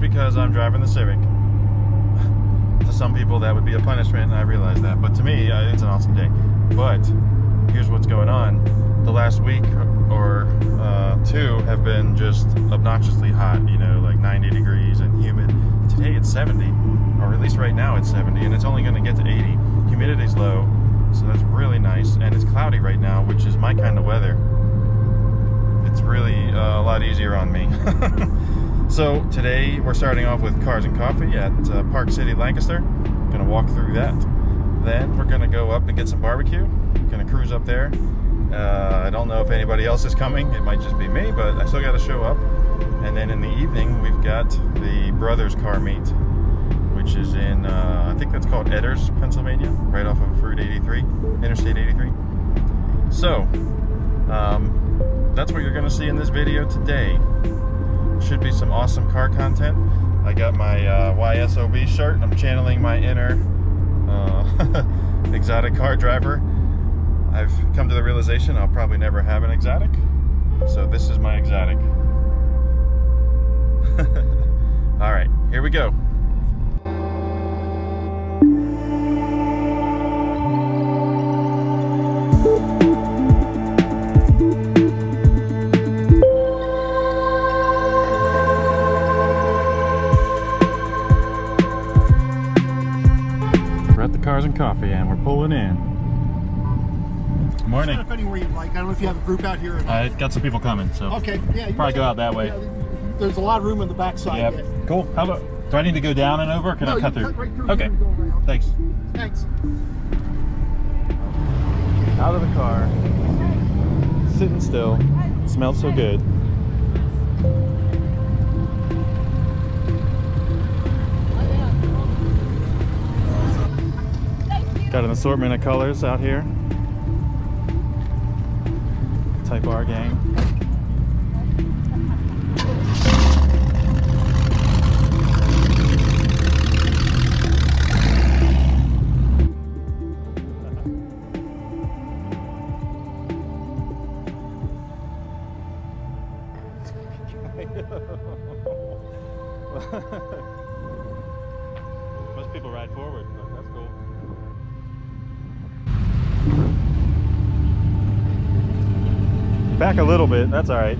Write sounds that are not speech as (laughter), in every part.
just because I'm driving the Civic. (laughs) to some people, that would be a punishment, and I realize that. But to me, it's an awesome day. But here's what's going on. The last week or uh, two have been just obnoxiously hot, you know, like 90 degrees and humid. Today it's 70, or at least right now it's 70, and it's only going to get to 80. Humidity's low, so that's really nice. And it's cloudy right now, which is my kind of weather. It's really uh, a lot easier on me. (laughs) so today we're starting off with Cars and Coffee at uh, Park City, Lancaster. Gonna walk through that. Then we're gonna go up and get some barbecue. Gonna cruise up there. Uh, I don't know if anybody else is coming. It might just be me, but I still got to show up. And then in the evening, we've got the Brothers Car Meet, which is in, uh, I think that's called Etters, Pennsylvania, right off of Route 83, Interstate 83. So, um, that's what you're to see in this video today. Should be some awesome car content. I got my uh, YSOB shirt. I'm channeling my inner uh, (laughs) exotic car driver. I've come to the realization I'll probably never have an exotic. So this is my exotic. (laughs) All right, here we go. Coffee and we're pulling in. Morning. Anywhere you'd like. I don't know if you have a group out here. I uh, got some people coming, so okay, yeah. you probably go out that way. yeah, there's a lot of room in the backside. Yeah. Cool. How about? Do I need to go down and over? Or can No, I cut through? cut right through okay. here and go. Thanks. Thanks. Out of the car. Sitting still. Smells so good. Got an assortment of colors out here. Type R gang. A little bit, that's all right.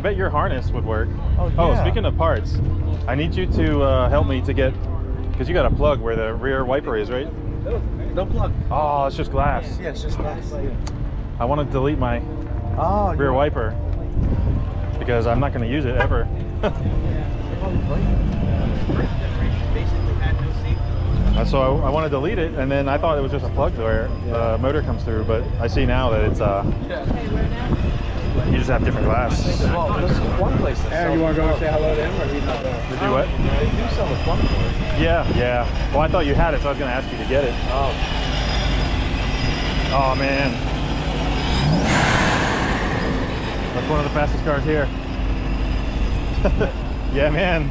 I bet your harness would work. Oh, Oh, speaking of parts, I need you to uh, help me to get, because you got a plug where the rear wiper is, right? No plug. Oh, it's just glass. Yeah, it's just nice. I want to delete my Oh, rear yeah. wiper because I'm not going to use it ever. (laughs) Uh, so I, I want to delete it, and then I thought it was just a plug where the motor comes through, but I see now that it's uh, you just have different glass. Well, this is one place that Aaron, you want to go and say hello to him, or he's not there? To do what? They do sell a plug for it. Yeah, yeah. Well, I thought you had it, so I was going to ask you to get it. Oh. Oh man, that's one of the fastest cars here. (laughs) yeah, man.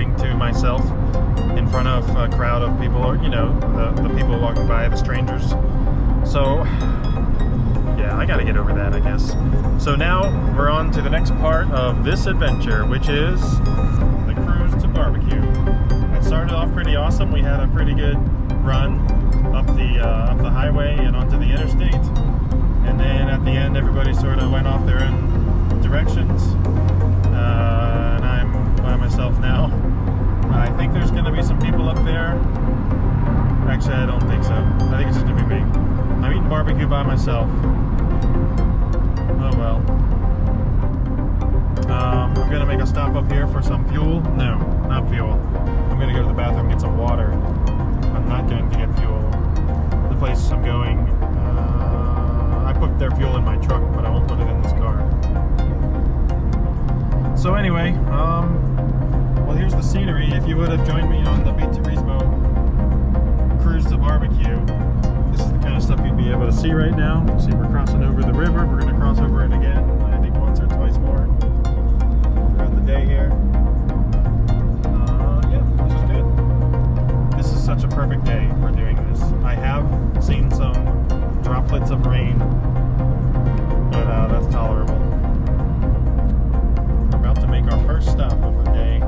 Talking to myself in front of a crowd of people, or you know, the, the people walking by, the strangers. So, yeah, I got to get over that, I guess. So now we're on to the next part of this adventure, which is the cruise to barbecue. It started off pretty awesome. We had a pretty good run up the uh, up the highway and onto the interstate, and then at the end, everybody sort of went off their own directions, uh, and I'm by myself now. I think there's going to be some people up there. Actually, I don't think so. I think it's just going to be me. I'm eating barbecue by myself. Oh well. Um, I'm gonna make a stop up here for some fuel. No, not fuel. I'm gonna go to the bathroom and get some water. I'm not going to get fuel. The place I'm going, uh, I put their fuel in my truck, but I won't put it in this car. So anyway, um, well here's the scenery. If you would have joined me on the BTurismo cruise to barbecue, this is the kind of stuff you'd be able to see right now. See, we're crossing over the river. We're going to cross over it again. I think once or twice more throughout the day here. Uh, yeah, this is good. This is such a perfect day for doing this. I have seen some droplets of rain, but uh, that's tolerable. We're about to make our first stop of the day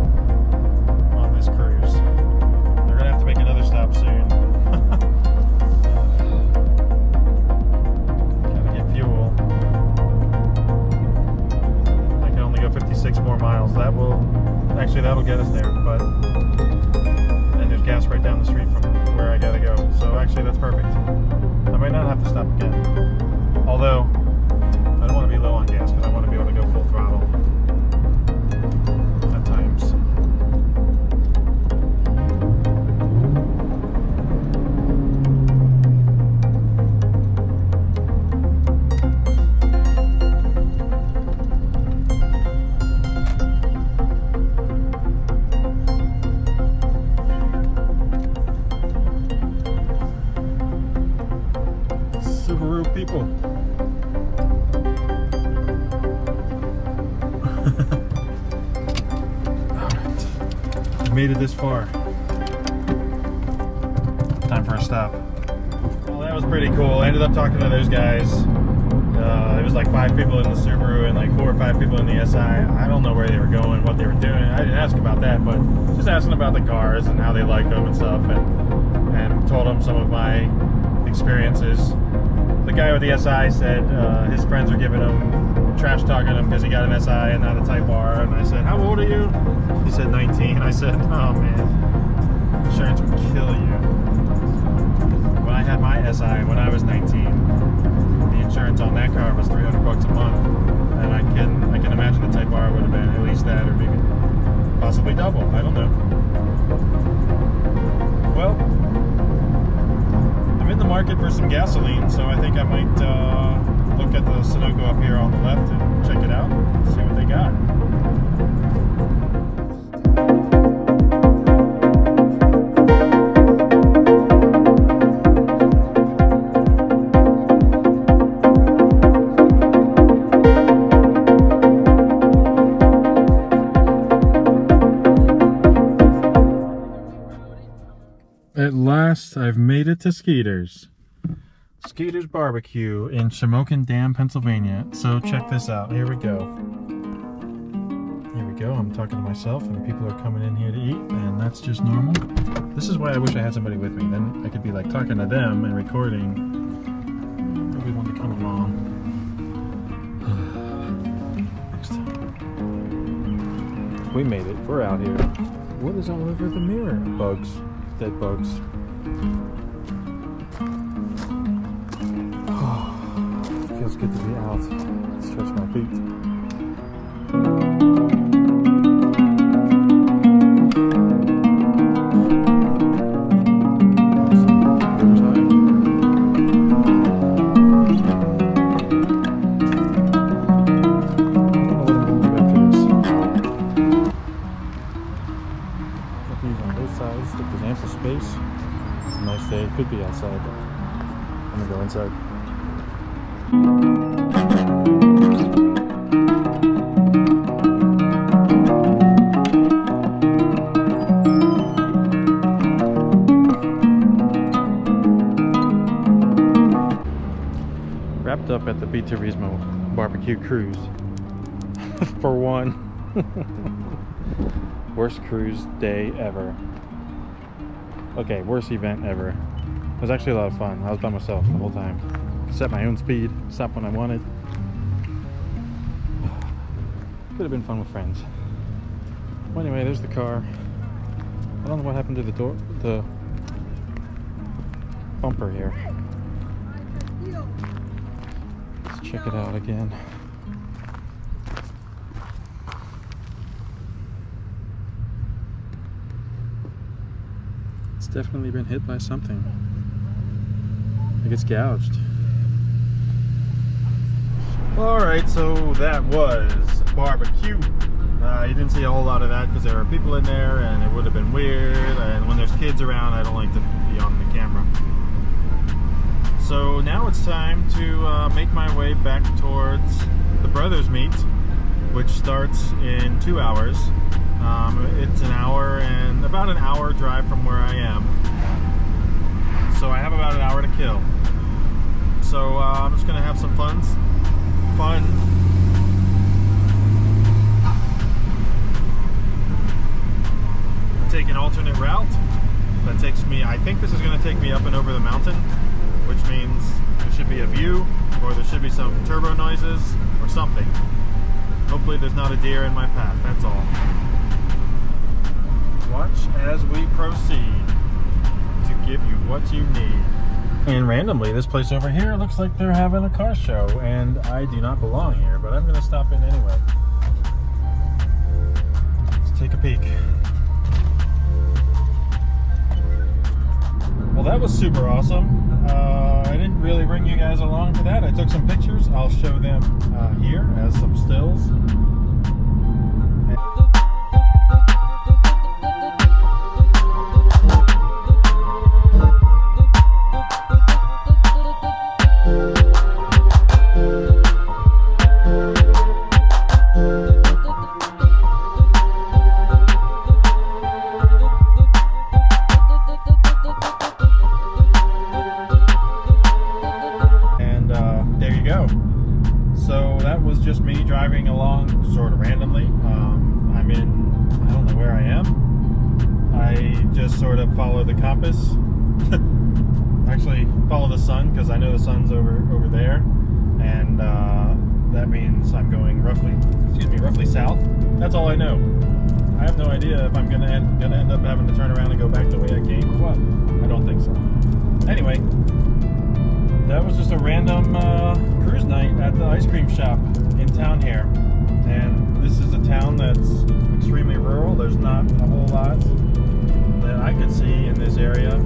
this cruise. Going to have to make another stop soon. (laughs) Gotta get fuel. I can only go 56 more miles. That will, actually, that'll get us there. But and there's gas right down the street from where I gotta go. So actually, that's perfect. I might not have to stop again. Although this far. Time for a stop. Well, that was pretty cool. I ended up talking to those guys. Uh, it was like five people in the Subaru and like four or five people in the SI. I don't know where they were going, what they were doing. I didn't ask about that, but just asking about the cars and how they like them and stuff, and and told them some of my experiences. The guy with the SI said uh, his friends are giving him trash talking him because he got an SI and not a Type R. And I said, "How old are you?" He said 19. I said, "Oh man, insurance would kill you." When I had my SI when I was 19, the insurance on that car was 300 bucks a month, and I can I can imagine the Type R would have been at least that or maybe possibly double. I don't know. Well, I'm in the market for some gasoline, so I think I might uh, look at the Sunoco up here on the left and check it out, see what they got. At last, I've made it to Skeeter's. Skeeter's Barbecue in Shamokin Dam, Pennsylvania. So check this out. Here we go. Here we go. I'm talking to myself, and people are coming in here to eat, and that's just normal. This is why I wish I had somebody with me. Then I could be like talking to them and recording. Everyone to come along. (sighs) Next time. We made it. We're out here. What is all over the mirror? Bugs. Dead bugs. Oh. Feels good to be out. Stretch my feet. Cruise (laughs) for one. (laughs) worst cruise day ever. Okay, worst event ever. It was actually a lot of fun. I was by myself the whole time. Set my own speed, stop when I wanted. (sighs) Could have been fun with friends. Well, anyway, there's the car. I don't know what happened to the door, the bumper here. Let's check it out again. Definitely been hit by something. Like it's gouged. Alright, so that was barbecue. Uh, you didn't see a whole lot of that because there were people in there and it would have been weird. And when there's kids around, I don't like to be on the camera. So now it's time to uh, make my way back towards the Brothers Meet, which starts in two hours. Um, it's an hour and about an hour drive from where I am. So I have about an hour to kill. So uh, I'm just gonna have some fun. Fun. Take an alternate route that takes me. I think this is gonna take me up and over the mountain, which means there should be a view, or there should be some turbo noises, or something. Hopefully, there's not a deer in my path. That's all watch as we proceed to give you what you need. And randomly, this place over here looks like they're having a car show, and I do not belong here, but I'm going to stop in anyway. Let's take a peek. Well, that was super awesome. Uh, I didn't really bring you guys along for that. I took some pictures. I'll show them uh, here as some stills. So that was just me driving along sort of randomly. Um, I'm in, I don't know where I am. I just sort of follow the compass. (laughs) Actually, follow the sun because I know the sun's over over there, and uh, that means I'm going roughly, excuse me, roughly south. That's all I know. I have no idea if I'm gonna end, gonna end up having to turn around and go back the way I came. or What? I don't think so. Anyway, that was just a random uh, cruise night at the ice cream shop in town here. And this is a town that's extremely rural. There's not a whole lot that I could see in this area.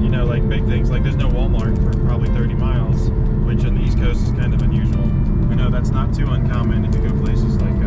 You know, like big things, like there's no Walmart for probably 30 miles, which on the East Coast is kind of unusual. I know that's not too uncommon if you go places like,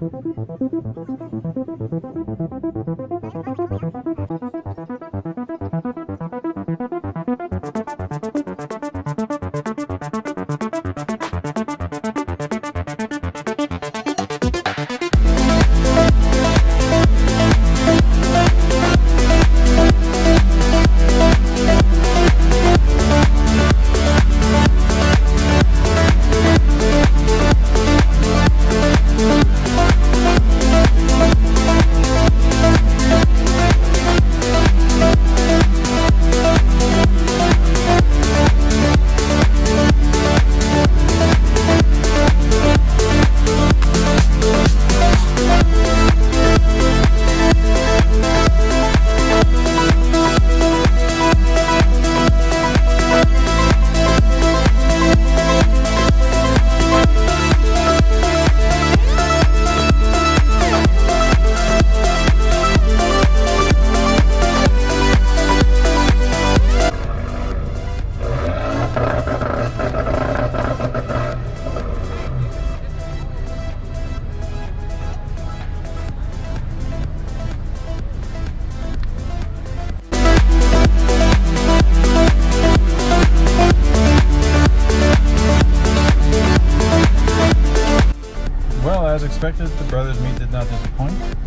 Thank you.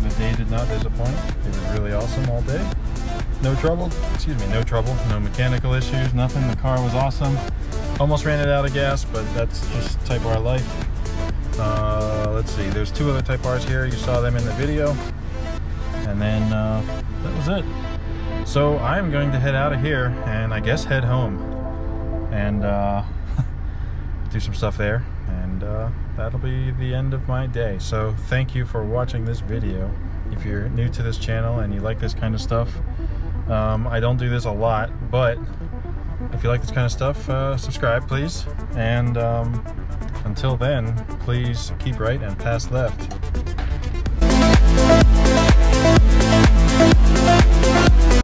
The day did not disappoint. It was really awesome all day. No trouble, excuse me, no trouble, no mechanical issues, nothing. The car was awesome. Almost ran it out of gas, but that's just Type R life. Uh, let's see, there's two other Type Rs here. You saw them in the video. And then uh, that was it. So I'm going to head out of here and I guess head home and uh, (laughs) do some stuff there. And uh, that'll be the end of my day. So thank you for watching this video. If you're new to this channel and you like this kind of stuff, um, I don't do this a lot, but if you like this kind of stuff, uh, subscribe please. And um, until then, please keep right and pass left.